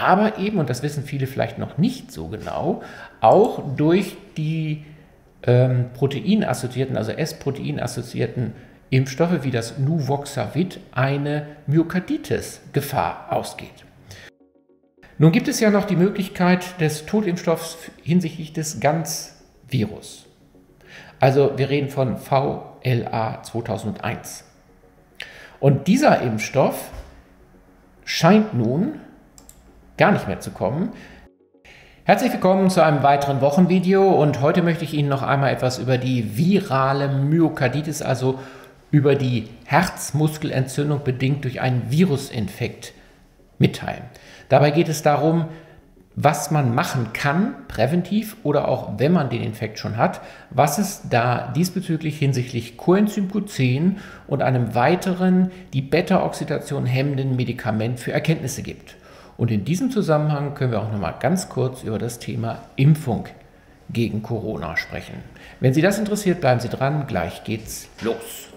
aber eben, und das wissen viele vielleicht noch nicht so genau, auch durch die ähm, proteinassoziierten, also S-Protein-assoziierten Impfstoffe wie das Nuvoxavid eine Myokarditis-Gefahr ausgeht. Nun gibt es ja noch die Möglichkeit des Totimpfstoffs hinsichtlich des Ganz-Virus. Also wir reden von VLA 2001. Und dieser Impfstoff scheint nun gar nicht mehr zu kommen. Herzlich willkommen zu einem weiteren Wochenvideo und heute möchte ich Ihnen noch einmal etwas über die virale Myokarditis, also über die Herzmuskelentzündung bedingt durch einen Virusinfekt mitteilen. Dabei geht es darum, was man machen kann, präventiv oder auch wenn man den Infekt schon hat, was es da diesbezüglich hinsichtlich Coenzym Q10 und einem weiteren die Beta-Oxidation hemmenden Medikament für Erkenntnisse gibt. Und in diesem Zusammenhang können wir auch noch mal ganz kurz über das Thema Impfung gegen Corona sprechen. Wenn Sie das interessiert, bleiben Sie dran, gleich geht's los.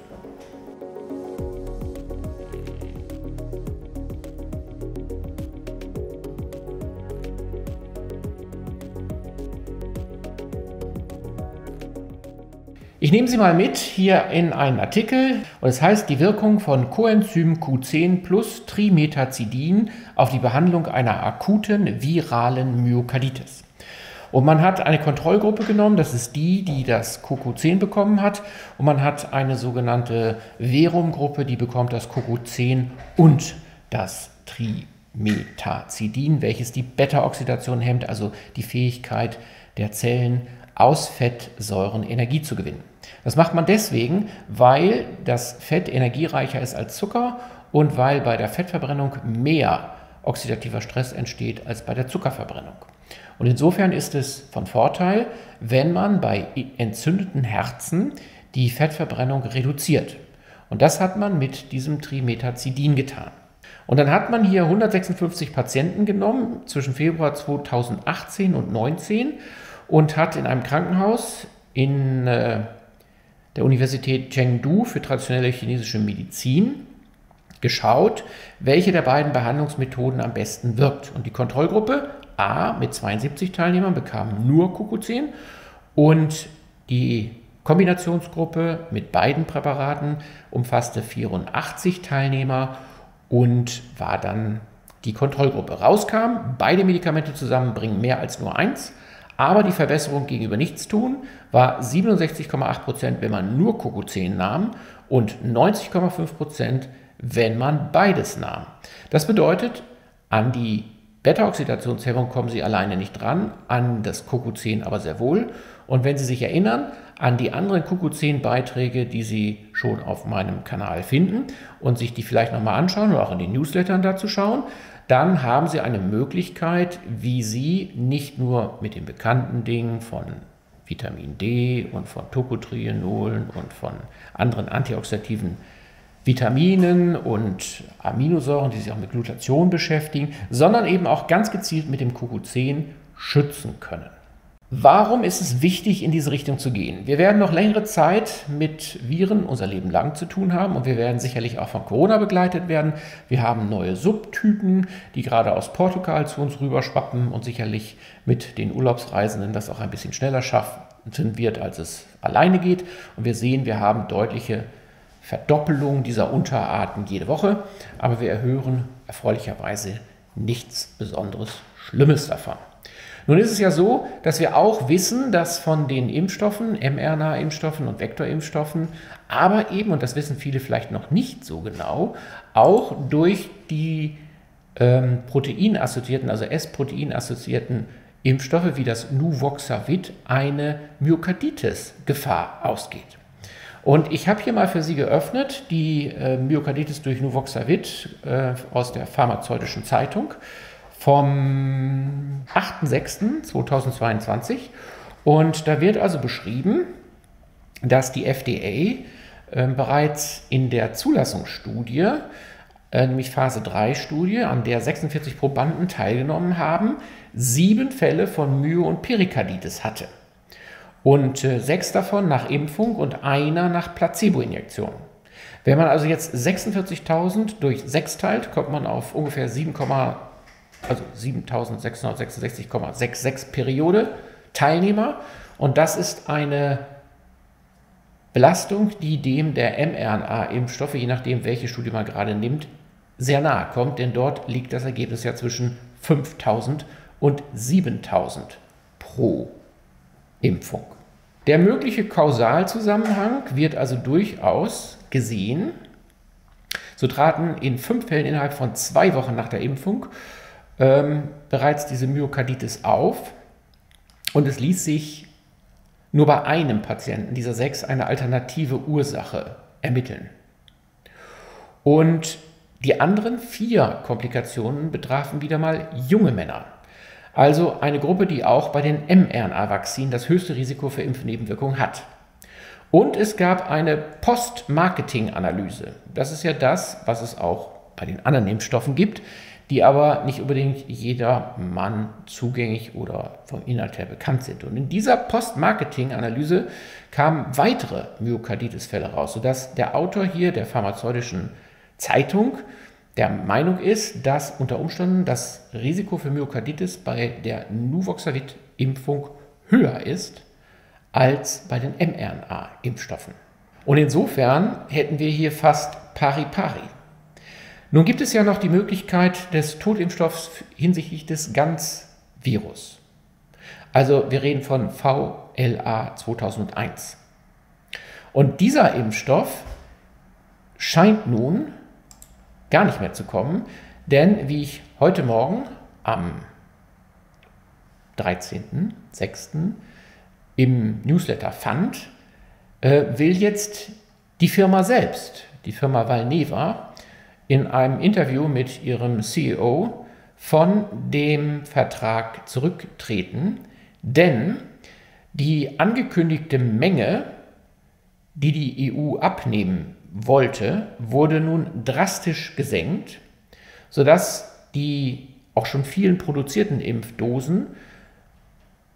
Ich nehme Sie mal mit hier in einen Artikel und es heißt die Wirkung von Coenzym Q10 plus Trimetazidin auf die Behandlung einer akuten viralen Myokarditis. Und man hat eine Kontrollgruppe genommen, das ist die, die das CoQ10 bekommen hat. Und man hat eine sogenannte Verum-Gruppe, die bekommt das CoQ10 und das Trimetazidin, welches die Beta-Oxidation hemmt, also die Fähigkeit der Zellen aus Fettsäuren Energie zu gewinnen. Das macht man deswegen, weil das Fett energiereicher ist als Zucker und weil bei der Fettverbrennung mehr oxidativer Stress entsteht als bei der Zuckerverbrennung. Und insofern ist es von Vorteil, wenn man bei entzündeten Herzen die Fettverbrennung reduziert. Und das hat man mit diesem Trimetazidin getan. Und dann hat man hier 156 Patienten genommen zwischen Februar 2018 und 2019 und hat in einem Krankenhaus in äh, der Universität Chengdu für traditionelle chinesische Medizin geschaut, welche der beiden Behandlungsmethoden am besten wirkt. Und die Kontrollgruppe A mit 72 Teilnehmern bekam nur Kuckucin und die Kombinationsgruppe mit beiden Präparaten umfasste 84 Teilnehmer und war dann die Kontrollgruppe. Rauskam, beide Medikamente zusammen bringen mehr als nur eins aber die Verbesserung gegenüber Nichtstun war 67,8 Prozent, wenn man nur CoQ10 nahm und 90,5 Prozent, wenn man beides nahm. Das bedeutet, an die Beta-Oxidationshemmung kommen Sie alleine nicht dran, an das CoQ10 aber sehr wohl. Und wenn Sie sich erinnern an die anderen CoQ10-Beiträge, die Sie schon auf meinem Kanal finden und sich die vielleicht nochmal anschauen oder auch in den Newslettern dazu schauen, dann haben Sie eine Möglichkeit, wie Sie nicht nur mit den bekannten Dingen von Vitamin D und von Tocotrienolen und von anderen antioxidativen Vitaminen und Aminosäuren, die sich auch mit Glutation beschäftigen, sondern eben auch ganz gezielt mit dem QQ10 schützen können. Warum ist es wichtig, in diese Richtung zu gehen? Wir werden noch längere Zeit mit Viren unser Leben lang zu tun haben und wir werden sicherlich auch von Corona begleitet werden. Wir haben neue Subtypen, die gerade aus Portugal zu uns rüberschwappen und sicherlich mit den Urlaubsreisenden das auch ein bisschen schneller schaffen wird, als es alleine geht. Und wir sehen, wir haben deutliche Verdoppelung dieser Unterarten jede Woche, aber wir erhören erfreulicherweise nichts Besonderes Schlimmes davon. Nun ist es ja so, dass wir auch wissen, dass von den Impfstoffen, mRNA-Impfstoffen und Vektorimpfstoffen, aber eben, und das wissen viele vielleicht noch nicht so genau, auch durch die ähm, proteinassoziierten, also S-Protein-assoziierten Impfstoffe wie das Nuvoxavid eine Myokarditis-Gefahr ausgeht. Und ich habe hier mal für Sie geöffnet die äh, Myokarditis durch Nuvoxavid äh, aus der Pharmazeutischen Zeitung vom 8.6.2022. Und da wird also beschrieben, dass die FDA äh, bereits in der Zulassungsstudie, äh, nämlich Phase 3 Studie, an der 46 Probanden teilgenommen haben, sieben Fälle von Myo- und Perikarditis hatte. Und äh, sechs davon nach Impfung und einer nach Placebo-Injektion. Wenn man also jetzt 46.000 durch 6 teilt, kommt man auf ungefähr 7,5 also 7666,66 Periode Teilnehmer. Und das ist eine Belastung, die dem der mRNA-Impfstoffe, je nachdem, welche Studie man gerade nimmt, sehr nahe kommt, denn dort liegt das Ergebnis ja zwischen 5000 und 7000 pro Impfung. Der mögliche Kausalzusammenhang wird also durchaus gesehen. So traten in fünf Fällen innerhalb von zwei Wochen nach der Impfung ähm, bereits diese Myokarditis auf und es ließ sich nur bei einem Patienten dieser sechs eine alternative Ursache ermitteln. Und die anderen vier Komplikationen betrafen wieder mal junge Männer. Also eine Gruppe, die auch bei den mRNA-Vakzinen das höchste Risiko für Impfnebenwirkungen hat. Und es gab eine Post-Marketing-Analyse. Das ist ja das, was es auch bei den anderen Impfstoffen gibt, die aber nicht unbedingt jeder Mann zugänglich oder vom Inhalt her bekannt sind. Und in dieser Post-Marketing-Analyse kamen weitere Myokarditis-Fälle raus, sodass der Autor hier der pharmazeutischen Zeitung der Meinung ist, dass unter Umständen das Risiko für Myokarditis bei der Nuvoxavit-Impfung höher ist als bei den mRNA-Impfstoffen. Und insofern hätten wir hier fast pari-pari. Nun gibt es ja noch die Möglichkeit des Totimpfstoffs hinsichtlich des Ganz-Virus. Also wir reden von VLA 2001. Und dieser Impfstoff scheint nun gar nicht mehr zu kommen, denn wie ich heute Morgen am 13.06. im Newsletter fand, äh, will jetzt die Firma selbst, die Firma Valneva, in einem Interview mit ihrem CEO von dem Vertrag zurücktreten, denn die angekündigte Menge, die die EU abnehmen wollte, wurde nun drastisch gesenkt, sodass die auch schon vielen produzierten Impfdosen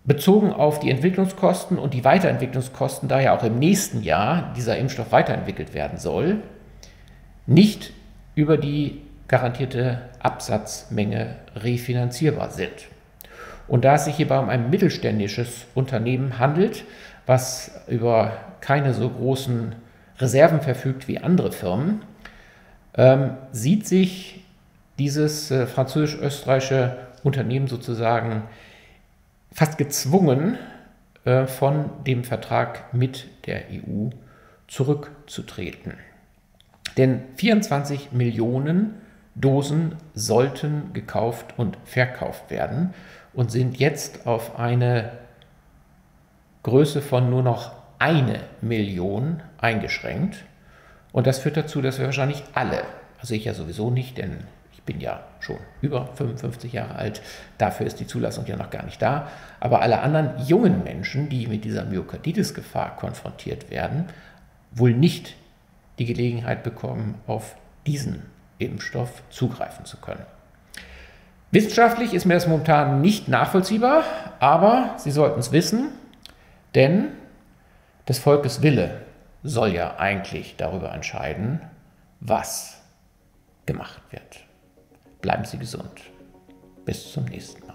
bezogen auf die Entwicklungskosten und die Weiterentwicklungskosten, da ja auch im nächsten Jahr dieser Impfstoff weiterentwickelt werden soll, nicht über die garantierte Absatzmenge refinanzierbar sind. Und da es sich hierbei um ein mittelständisches Unternehmen handelt, was über keine so großen Reserven verfügt wie andere Firmen, ähm, sieht sich dieses äh, französisch-österreichische Unternehmen sozusagen fast gezwungen, äh, von dem Vertrag mit der EU zurückzutreten. Denn 24 Millionen Dosen sollten gekauft und verkauft werden und sind jetzt auf eine Größe von nur noch eine Million eingeschränkt. Und das führt dazu, dass wir wahrscheinlich alle, also ich ja sowieso nicht, denn ich bin ja schon über 55 Jahre alt, dafür ist die Zulassung ja noch gar nicht da, aber alle anderen jungen Menschen, die mit dieser Myokarditis-Gefahr konfrontiert werden, wohl nicht die Gelegenheit bekommen, auf diesen Impfstoff zugreifen zu können. Wissenschaftlich ist mir das momentan nicht nachvollziehbar, aber Sie sollten es wissen, denn des Volkes Wille soll ja eigentlich darüber entscheiden, was gemacht wird. Bleiben Sie gesund. Bis zum nächsten Mal.